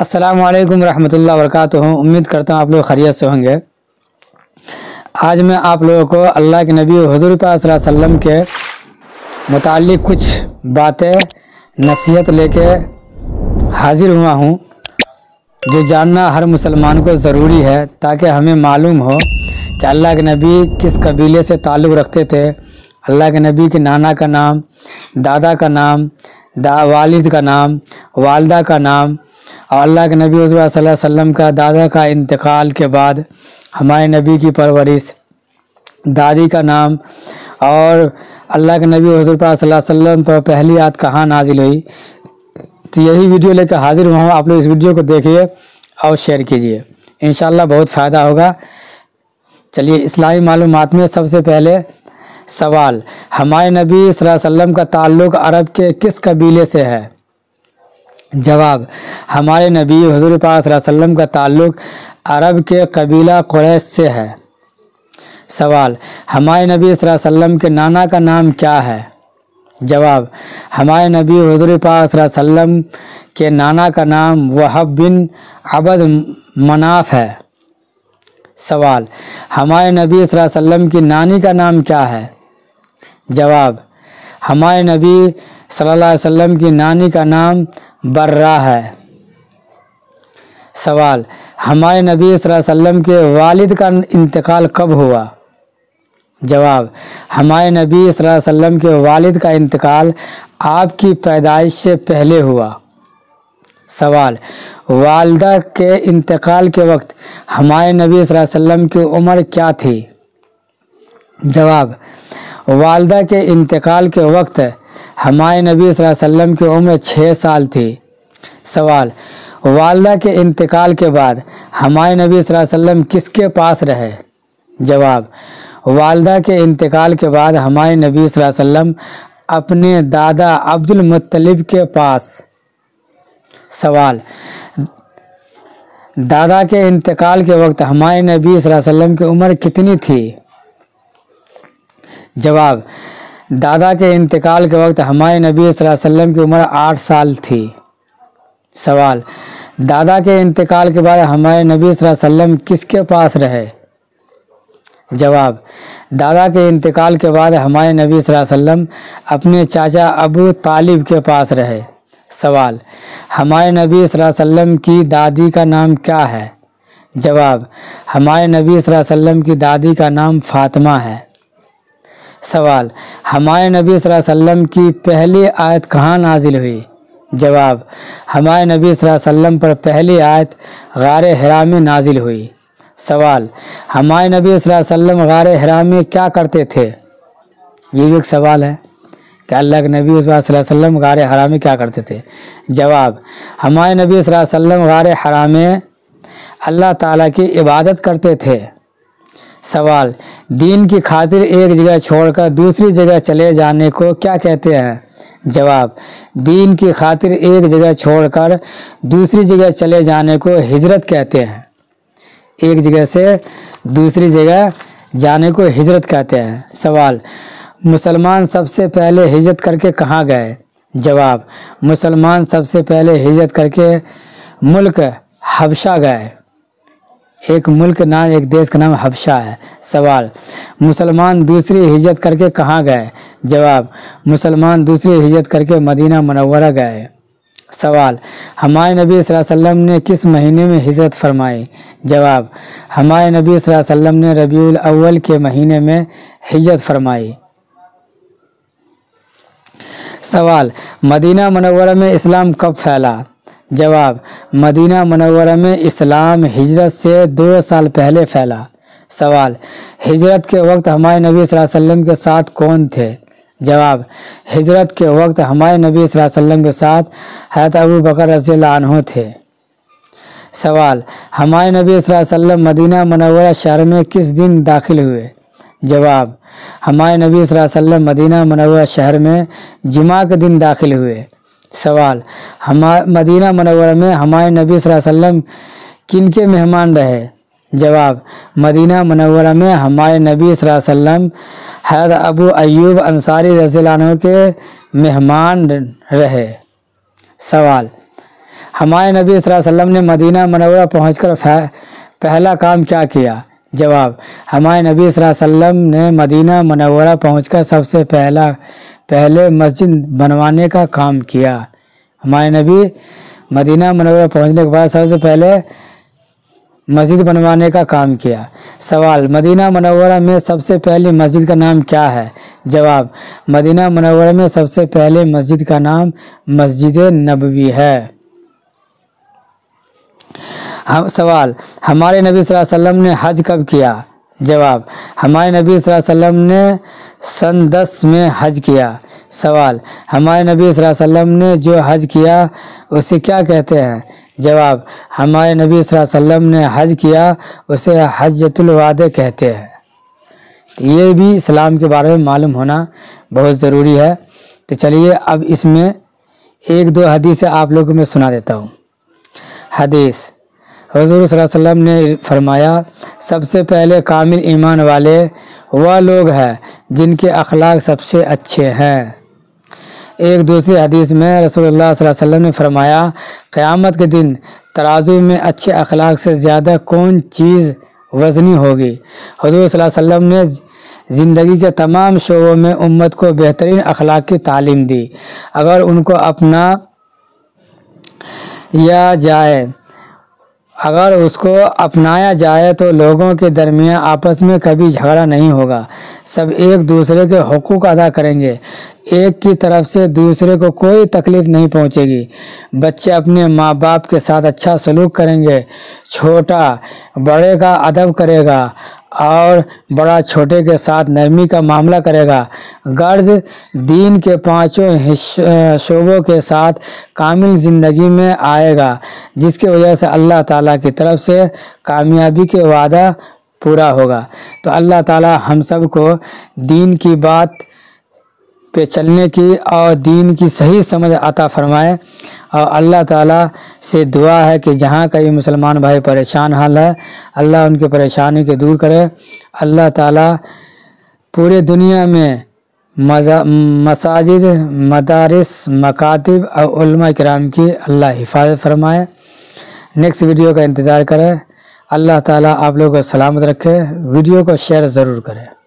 السلام علیکم ورحمۃ اللہ وبرکاتہ۔ امید کرتا ہوں آپ لوگ خیریت سے ہوں گے۔ آج میں آپ لوگوں کو اللہ کے نبی حضور پاک صلی اللہ علیہ وسلم کے متعلق کچھ باتیں، نصیحت لے کے حاضر ہوا ہوں، جو جاننا ہر مسلمان کو ضروری ہے، تاکہ ہمیں معلوم ہو کہ اللہ کے نبی کس قبیلے سے تعلق رکھتے تھے۔ اللہ کے نبی کے نانا کا نام، دادا کا نام، دا والد کا نام، والدہ کا نام اور اللہ کے نبی حضور صلی اللہ علیہ وسلم کا دادا کا انتقال کے بعد ہمارے نبی کی پرورش، دادی کا نام اور اللہ کے نبی حضور پاک صلی اللہ علیہ وسلم پر پہلی آیت کہاں نازل ہوئی؟ تو یہی ویڈیو لے کر حاضر ہوا ہوں۔ آپ لوگ اس ویڈیو کو دیکھیے اور شیئر کیجیے۔ انشاءاللہ بہت فائدہ ہوگا۔ چلیے اسلامی معلومات میں سب سے پہلے سوال، ہمارے نبی صلی اللہ علیہ وسلم کا تعلق عرب کے کس قبیلے سے ہے؟ جواب، ہمارے نبی حضور پاک صلی اللہ علیہ وسلم کا تعلق عرب کے قبیلہ قریش سے ہے۔ سوال، ہمارے نبی صلی اللہ علیہ وسلم کے نانا کا نام کیا ہے؟ جواب، ہمارے نبی حضور پاک صلی اللہ علیہ وسلم کے نانا کا نام وحب بن عبد مناف ہے۔ سوال، ہمارے نبی صلی اللہ علیہ وسلم کی نانی کا نام کیا ہے؟ جواب، ہمارے نبی صلی اللہ علیہ وسلم کی نانی کا نام برہ ہے۔ سوال، ہمارے نبی صلی اللہ علیہ وسلم کے والد کا انتقال کب ہوا؟ جواب، ہمارے نبی صلی اللہ علیہ وسلم کے والد کا انتقال آپ کی پیدائش سے پہلے ہوا۔ سوال، والدہ کے انتقال کے وقت ہمارے نبی صلی اللہ علیہ وسلم کی عمر کیا تھی؟ جواب، والدہ کے انتقال کے وقت ہمارے نبی صلی اللہ علیہ وسلم کی عمر چھ سال تھی۔ سوال، والدہ کے انتقال کے بعد ہمارے نبی صلی اللہ علیہ وسلم کس کے پاس رہے؟ جواب، والدہ کے انتقال کے بعد ہمارے نبی صلی اللہ علیہ وسلم اپنے دادا عبد المطلب کے پاس۔ سوال، دادا کے انتقال کے وقت ہمارے نبی صلی اللہ علیہ وسلم کی عمر کتنی تھی؟ جواب دادا کے انتقال کے وقت ہمارے نبی صلی اللہ علیہ وسلم کی عمر آٹھ سال تھی۔ سوال، دادا کے انتقال کے بعد ہمارے نبی صلی اللہ علیہ وسلم کس کے پاس رہے؟ جواب، دادا کے انتقال کے بعد ہمارے نبی صلی اللہ علیہ وسلم اپنے چاچا ابو طالب کے پاس رہے۔ سوال، ہمارے نبی صلی اللہ علیہ وسلم کی دادی کا نام کیا ہے؟ جواب، ہمارے نبی صلی اللہ علیہ وسلم کی دادی کا نام فاطمہ ہے۔ سوال، ہمارے نبی صلی اللہ علیہ وسلم کی پہلی آیت کہاں نازل ہوئی؟ جواب، ہمارے نبی صلی اللہ علیہ وسلم پر پہلی آیت غار حرام میں نازل ہوئی۔ سوال، ہمارے نبی صلی اللہ علیہ وسلم غار حرام میں کیا کرتے تھے؟ یہ بھی ایک سوال ہے کہ اللہ کے نبی صلی اللہ علیہ وسلم غار حرام میں کیا کرتے تھے؟ جواب، ہمارے نبی صلی اللہ علیہ وسلم غار حرام میں اللہ تعالیٰ کی عبادت کرتے تھے۔ سوال۔ دین کی خاطر ایک جگہ چھوڑ کر دوسری جگہ چلے جانے کو کیا کہتے ہیں؟ جواب دین کی خاطر ایک جگہ چھوڑ کر دوسری جگہ چلے جانے کو ہجرت کہتے ہیں۔ ایک جگہ سے دوسری جگہ جانے کو ہجرت کہتے ہیں۔ سوال مسلمان سب سے پہلے ہجرت کر کے کہاں گئے؟ جواب مسلمان سب سے پہلے ہجرت کر کے ملک حبشہ گئے۔ ایک ملک نام ایک دیش کا نام حبشہ ہے۔ سوال، مسلمان دوسری ہجرت کر کے کہاں گئے؟ جواب، مسلمان دوسری ہجرت کر کے مدینہ منورہ گئے۔ سوال ہمارے نبی صلی اللہ علیہ وسلم نے کس مہینے میں ہجرت فرمائی؟ جواب ہمارے نبی صلی اللہ علیہ وسلم نے ربیع الاول کے مہینے میں ہجرت فرمائی۔ سوال، مدینہ منورہ میں اسلام کب پھیلا؟ جواب، مدینہ منورہ میں اسلام ہجرت سے دو سال پہلے پھیلا۔ سوال، ہجرت کے وقت ہمارے نبی صلی اللہ علیہ وسلم کے ساتھ کون تھے؟ جواب، ہجرت کے وقت ہمارے نبی صلی اللہ علیہ وسلم کے ساتھ حضرت ابو بکر رضی اللہ عنہ تھے۔ سوال، ہمارے نبی صلی اللہ علیہ وسلم مدینہ منورہ شہر میں کس دن داخل ہوئے؟ جواب، ہمارے نبی صلی اللہ علیہ وسلم مدینہ منورہ شہر میں جمعہ کے دن داخل ہوئے۔ سوال۔ ہمارے مدینہ منورہ میں ہمارے نبی صلی اللہ علیہ وسلم کن کے مہمان رہے؟ جواب مدینہ منورہ میں ہمارے نبی صلی اللہ علیہ وسلم حضرت ابو ایوب انصاری رضی اللہ عنہ کے مہمان رہے۔ سوال ہمارے نبی صلی اللہ علیہ وسلم نے مدینہ منورہ پہنچ کر پہلا کام کیا کیا؟ جواب ہمارے نبی صلی اللہ علیہ وسلم نے مدینہ منورہ پہنچ کر سب سے پہلا پہلے مسجد بنوانے کا کام کیا۔ ہمارے نبی مدینہ منورہ پہنچنے کے بعد سب سے پہلے مسجد بنوانے کا کام کیا۔ سوال، مدینہ منورہ میں سب سے پہلی مسجد کا نام کیا ہے؟ جواب، مدینہ منورہ میں سب سے پہلے مسجد کا نام مسجد نبوی ہے۔ سوال، ہمارے نبی صلی اللہ علیہ وسلم نے حج کب کیا؟ جواب، ہمارے نبی صلی اللہ علیہ وسلم نے سن دس میں حج کیا؟ سوال، ہمارے نبی صلی اللہ علیہ وسلم نے جو حج کیا، اسے کیا کہتے ہیں؟ جواب، ہمارے نبی صلی اللہ علیہ وسلم نے حج کیا، اسے حجت الوعدے کہتے ہیں۔ یہ بھی اسلام کے بارے میں معلوم ہونا بہت ضروری ہے۔ تو چلیے، اب اس میں ایک دو حدیث آپ لوگوں میں سنا دیتا ہوں۔ حدیث حضور صلی اللہ علیہ وسلم نے فرمایا، سب سے پہلے کامل ایمان والے وہ لوگ ہیں جن کے اخلاق سب سے اچھے ہیں۔ ایک دوسری حدیث میں رسول اللہ صلی اللہ علیہ وسلم نے فرمایا، قیامت کے دن ترازو میں اچھے اخلاق سے زیادہ کون چیز وزنی ہوگی؟ حضور صلی اللہ علیہ وسلم نے زندگی کے تمام شعبوں میں امت کو بہترین اخلاق کی تعلیم دی۔ اگر ان کو اپنا یا جائے اگر اس کو اپنایا جائے تو لوگوں کے درمیان آپس میں کبھی جھگڑا نہیں ہوگا۔ سب ایک دوسرے کے حقوق ادا کریں گے۔ ایک کی طرف سے دوسرے کو کوئی تکلیف نہیں پہنچے گی۔ بچے اپنے ماں باپ کے ساتھ اچھا سلوک کریں گے۔ چھوٹا، بڑے کا ادب کرے گا۔ اور بڑا چھوٹے کے ساتھ نرمی کا معاملہ کرے گا۔ غرض دین کے پانچوں شعبوں کے ساتھ کامل زندگی میں آئے گا، جس کی وجہ سے اللہ تعالیٰ کی طرف سے کامیابی کے وعدہ پورا ہوگا۔ تو اللہ تعالیٰ ہم سب کو دین کی بات پہ چلنے کی اور دین کی صحیح سمجھ عطا فرمائے۔ اور اللہ تعالیٰ سے دعا ہے کہ جہاں کئی مسلمان بھائی پریشان حال ہے، اللہ ان کی پریشانی کے دور کرے۔ اللہ تعالیٰ پورے دنیا میں مساجد، مدارس، مکاتب اور علماء کرام کی اللہ حفاظت فرمائے۔ نیکسٹ ویڈیو کا انتظار کرے۔ اللہ تعالیٰ آپ لوگوں کو سلامت رکھے۔ ویڈیو کو شیئر ضرور کرے۔